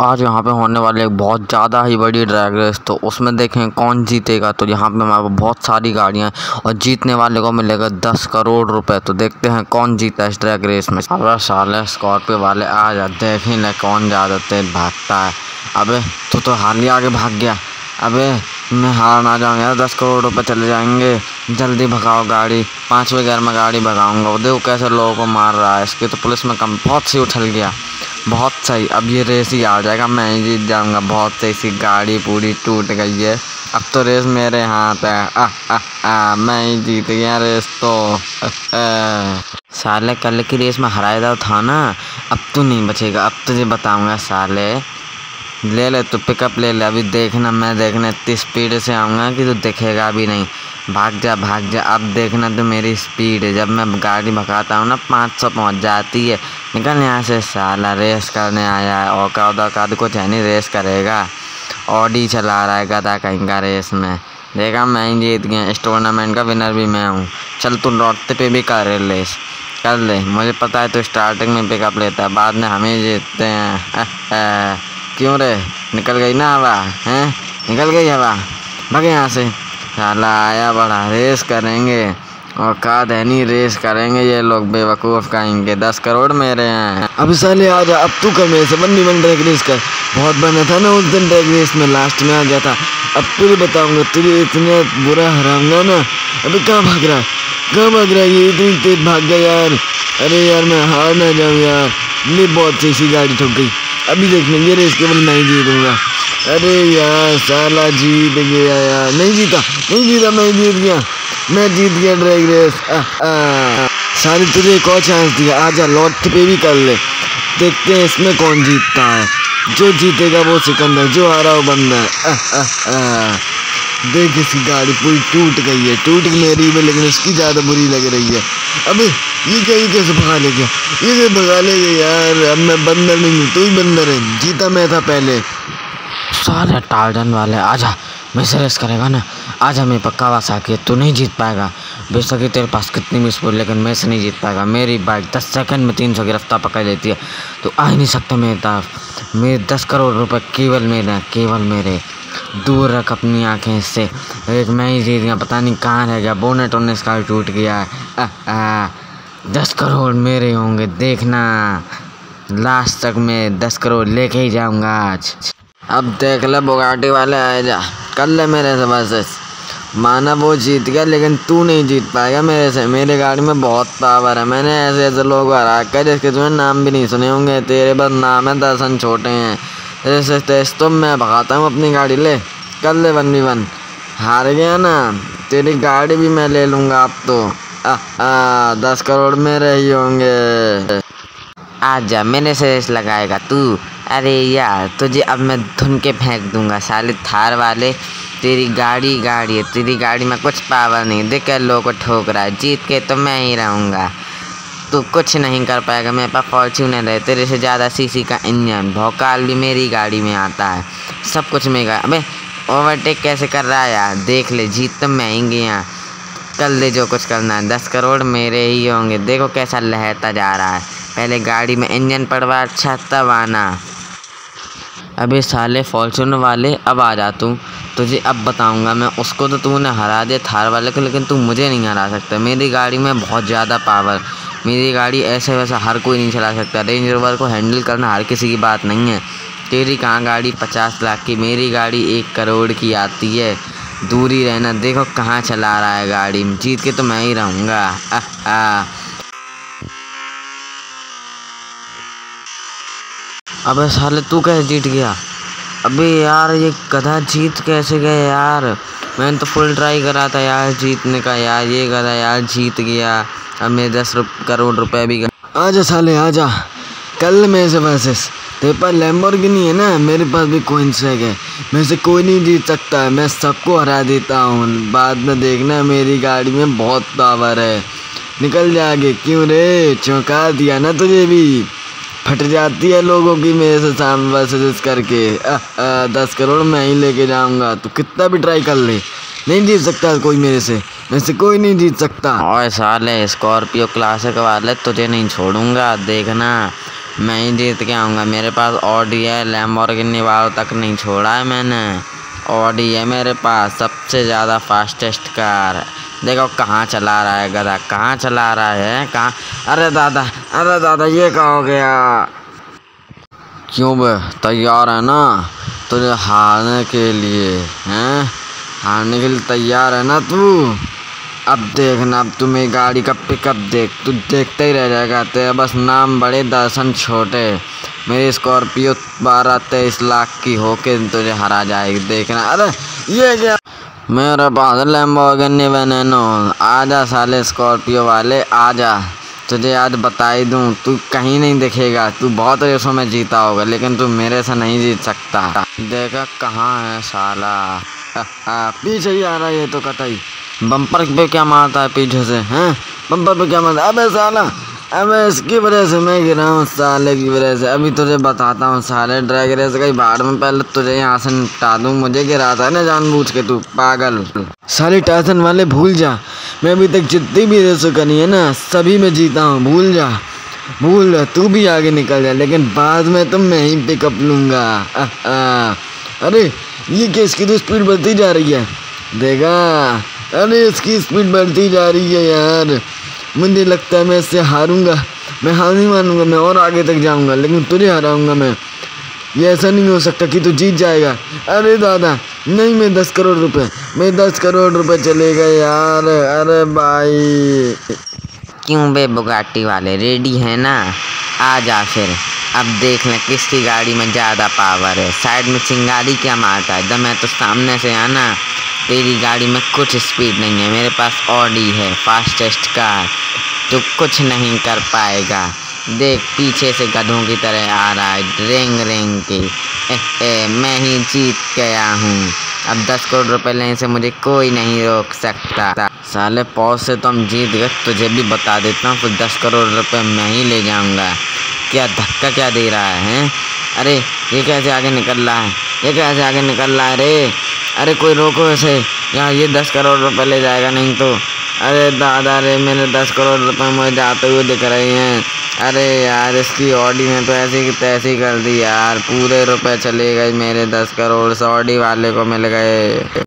आज यहाँ पे होने वाले बहुत ज़्यादा ही बड़ी ड्रैग रेस तो उसमें देखें कौन जीतेगा। तो यहाँ पे हमारे बहुत सारी गाड़ियाँ हैं और जीतने वाले को मिलेगा दस करोड़ रुपए। तो देखते हैं कौन जीता है इस ड्रैग रेस में। अब साले स्कॉर्पियो वाले आ जा, देख ही कौन ज़्यादा तेज भागता है। अबे, तू तो हाल ही आगे भाग गया। अबे, मैं हार ना जाऊँ यार, दस करोड़ रुपए चले जाएँगे। जल्दी भगाओ गाड़ी पाँचवें घर में गाड़ी भगाऊँगा। देखो कैसे लोगों को मार रहा है, इसकी तो पुलिस में कम बहुत सी उछल गया। बहुत सही। अब ये रेस ही आ जाएगा। मैं ही जीत जाऊँगा। बहुत सही। सी गाड़ी पूरी टूट गई है। अब तो रेस मेरे हाथ है। आ, आ, आ, मैं ही जीत गया रेस तो। साले कल की रेस में हराया था ना? अब तो नहीं बचेगा। अब तुझे बताऊँगा साले। ले ले तो पिकअप ले ले। अभी देखना मैं देखना इतनी स्पीड से आऊँगा कि तू दिखेगा भी नहीं। भाग जा भाग जा। अब देखना तो मेरी स्पीड है। जब मैं गाड़ी भगाता हूँ ना पाँच सौ पहुँच जाती है। निकल यहाँ से साला रेस करने आया है औका का तो कुछ है नहीं, रेस करेगा। ऑडी चला रहा है गदा कहीं का रेस में। देखा मैं ही जीत गया, इस टूर्नामेंट का विनर भी मैं हूँ। चल तू लौटते पे भी कर रेस, कर ले। मुझे पता है तो स्टार्टिंग में पिकअप लेता है, बाद में हमें जीतते हैं। क्यों रे? निकल गई ना हवा, हैं? निकल गई हवा। भाग यहाँ से। साला आया बड़ा, रेस करेंगे। और दहनी रेस करेंगे, ये लोग बेवकूफ़ कहेंगे, दस करोड़ मेरे हैं। अब साले आ जा अब तू कर मेरे से बंदी बन ड्रैग रेस कर? बहुत बना था ना उस दिन ड्रैग रेस में लास्ट में आ गया था। अब तुझे बताऊँगा तुझे, इतना बुरा हराऊँगा ना? अभी कहाँ भाग रहा है? कहाँ भाग रहा है? ये इतनी तेज भाग गया यार। अरे यार, मैं हार ना जाऊँ यार। मेरी बहुत सही सी गाड़ी ठुक गई। अभी देखना ये रेस केवल मैं ही जीतूँगा। अरे यार, साला जीत गया यार। नहीं जीता नहीं जीता, मैं जीत गया। मैं जीत गया ड्रैग रेस सारी तुझे एक और चांस दिया। आजा लॉट पे भी कर ले। देखते हैं इसमें कौन जीतता है। जो जीतेगा वो सिकंदर, जो हारा वो बंदा है। देख इसकी गाड़ी पूरी टूट गई है। टूट मेरी में लेकिन इसकी ज़्यादा बुरी लग रही है। अबे, ये क्या, ये कैसे भगा ले गया? ये कैसे भगा ले गया यार? अब मैं बंदर नहीं हूँ, तू ही बंदर है। जीता मैं था पहले। सारे टार्जन वाले, आजा, मैं से रेस करेगा ना। आजा हमें पक्का वास आके तू नहीं जीत पाएगा। बेशक ही तेरे पास कितनी भी स्पीड लेकिन मैं से नहीं जीत पाएगा। मेरी बाइक दस सेकंड में तीन सौ गिरफ़्तार पकड़ लेती है। तो आ ही नहीं सकता मेरे तरफ़। मेरे दस करोड़ रुपए केवल मेरे केवल मेरे। दूर रख अपनी आँखें इससे। एक मैं ही जीत गया, पता नहीं कहाँ रह गया। बोनेट उन्नीस का टूट गया है। दस करोड़ मेरे होंगे, देखना। लास्ट तक मैं दस करोड़ लेके ही जाऊँगा आज। अब देख ले बुगाटी वाले आए जा कर ले मेरे से बस माना वो जीत गया लेकिन तू नहीं जीत पाएगा मेरे से। मेरी गाड़ी में बहुत पावर है। मैंने ऐसे ऐसे लोग हरा कर जिसके तुम्हें नाम भी नहीं सुने होंगे तेरे बस नाम है दर्शन छोटे हैं। ऐसे तेज तो मैं भगाता हूँ अपनी गाड़ी ले। कर ले वन भी वन। हार गया ना? तेरी गाड़ी भी मैं ले लूँगा अब तो। आ, आ, दस करोड़ में रही होंगे। आजा मैंने रेस लगाएगा तू। अरे यार तुझे अब मैं धुन के फेंक दूँगा साले थार वाले। तेरी गाड़ी गाड़ी है। तेरी गाड़ी में कुछ पावर नहीं देख, लोगों को ठोक रहा है। जीत के तो मैं ही रहूँगा। तू कुछ नहीं कर पाएगा। मेरे पास फॉर्चूनर है। तेरे से ज़्यादा सीसी का इंजन, भोकाल भी मेरी गाड़ी में आता है। सब कुछ मेरा अबे ओवरटेक कैसे कर रहा है यार? देख ले, जीत तो मैं ही गया। कर ले जो कुछ करना है। दस करोड़ मेरे ही होंगे। देखो कैसा लहरता जा रहा है। पहले गाड़ी में इंजन पड़वा अच्छा तब आना। अबे साले फॉर्चूनर वाले, अब आ जा तू। तुझे अब बताऊँगा मैं, उसको तो तूने हरा दिया थार वाले को, लेकिन तू मुझे नहीं हरा सकता। मेरी गाड़ी में बहुत ज़्यादा पावर मेरी गाड़ी ऐसे वैसा हर कोई नहीं चला सकता। रेंज रोवर को हैंडल करना हर किसी की बात नहीं है। तेरी कहाँ गाड़ी? पचास लाख की। मेरी गाड़ी एक करोड़ की आती है। दूरी रहना, देखो कहाँ चला रहा है गाड़ी। जीत के तो मैं ही रहूँगा। अबे साले तू कैसे जीत गया? अबे यार ये गधा जीत कैसे गया यार? मैंने तो फुल ट्राई करा था यार जीतने का यार ये गधा यार जीत गया। अब मेरे दस रुप, करोड़ रुपए भी आजा साले आजा। कल मेरे से वर्सेस तेरे पास नहीं है ना? मेरे पास भी कोई है मेरे से कोई नहीं जीत सकता। मैं सबको हरा देता हूँ। बाद में देखना मेरी गाड़ी में बहुत पावर है। निकल जाएगी क्यों रे? चौंका दिया ना तुझे भी। फट जाती है लोगों की मेरे से सामने वर्सेस करके। आ, आ, दस करोड़ मैं ही लेके जाऊँगा। तो कितना भी ट्राई कर ले। नहीं जीत सकता कोई मेरे से। मेरे से कोई नहीं जीत सकता। और साले स्कॉर्पियो क्लासिक वाले तुझे नहीं छोड़ूँगा। देखना मैं ही जीत के आऊँगा। मेरे पास ऑडी है लैम्बोर्गिनी वालों तक नहीं छोड़ा है मैंने। ऑडी है मेरे पास सबसे ज़्यादा फास्टेस्ट कार देखो कहाँ चला रहा है गधा, कहाँ चला रहा है, कहाँ? अरे दादा अरे दादा, ये कहा हो गया? क्यों बे, तैयार है ना? तुझे हारने के लिए, हैं? हारने के लिए तैयार है ना तू? अब देखना अब तू मेरी गाड़ी का पिकअप देख, तू देखते ही रह जाएगा, तेरा बस नाम बड़े दर्शन छोटे। मेरी स्कॉर्पियो बारह तेईस लाख की होके तुझे हरा जाएगी, देखना। अरे, ये क्या? मेरे पास लैम्बोर्गिनी वेनेनो, आजा साले स्कॉर्पियो वाले, आजा। तुझे आज बता ही दूँ, तू कहीं नहीं दिखेगा। तू बहुत रेसों में जीता होगा, लेकिन तू मेरे से नहीं जीत सकता। देखा कहाँ है साला। पीछे ही आ रहा है ये तो कतई। बम्पर पे क्या मारता है पीछे से, हैं? बम्पर पे क्या मारता है? अबे साला अबे इसकी वजह से मैं गिरा हूँ, साले की वजह से। अभी तुझे बताता हूँ, साले ड्रैग रेस कहीं बाहर में पहले तुझे यहाँ से निपटा दूँ। मुझे गिरा था ना जानबूझ के तू, पागल। साले टासन वाले, भूल जा। मैं अभी तक जितनी भी रेसों करी है ना, सभी में जीता हूँ, भूल जा। भूल जा, तू भी आगे निकल जा, लेकिन बाद में तो मैं ही पिकअप लूँगा। अरे, ये किसकी इसकी तो स्पीड बढ़ती जा रही है? देखा? अरे, इसकी स्पीड बढ़ती जा रही है यार। मुझे लगता है मैं इससे हारूँगा। मैं हार नहीं मानूँगा, मैं और आगे तक जाऊँगा, लेकिन तुझे हराऊँगा मैं। ये ऐसा नहीं हो सकता कि तू जीत जाएगा। अरे दादा, नहीं, मैं दस करोड़ रुपए, मैं दस करोड़ रुपए चले गए यार। अरे भाई। क्यों बे, बुगाटी वाले, रेडी है ना? आ जा फिर। अब देख लें किसकी गाड़ी में ज़्यादा पावर है। साइड में चिंगारी क्या मारता है? जब मैं तो सामने से आना। तेरी गाड़ी में कुछ स्पीड नहीं है। मेरे पास ऑडी है फास्टेस्ट कार तो कुछ नहीं कर पाएगा। देख पीछे से गधों की तरह आ रहा है रेंग रेंग के। ए, ए, मैं ही जीत गया हूँ। अब दस करोड़ रुपए लेने से मुझे कोई नहीं रोक सकता। साले पौध से तो हम जीत गए तुझे भी बता देता हूँ फिर दस करोड़ रुपए मैं ही ले जाऊँगा। क्या धक्का क्या दे रहा है अरे ये कैसे आगे निकल रहा है? ये कैसे आगे निकल रहा है अरे अरे कोई रोको ऐसे यार ये दस करोड़ रुपए ले जाएगा नहीं तो अरे दादा रे मेरे दस करोड़ रुपए मुझे जाते हुए दिख रहे हैं। अरे यार, इसकी ऑडी ने तो ऐसी की तैसी कर दी यार। पूरे रुपए चले गए मेरे दस करोड़, से ऑडी वाले को मिल गए।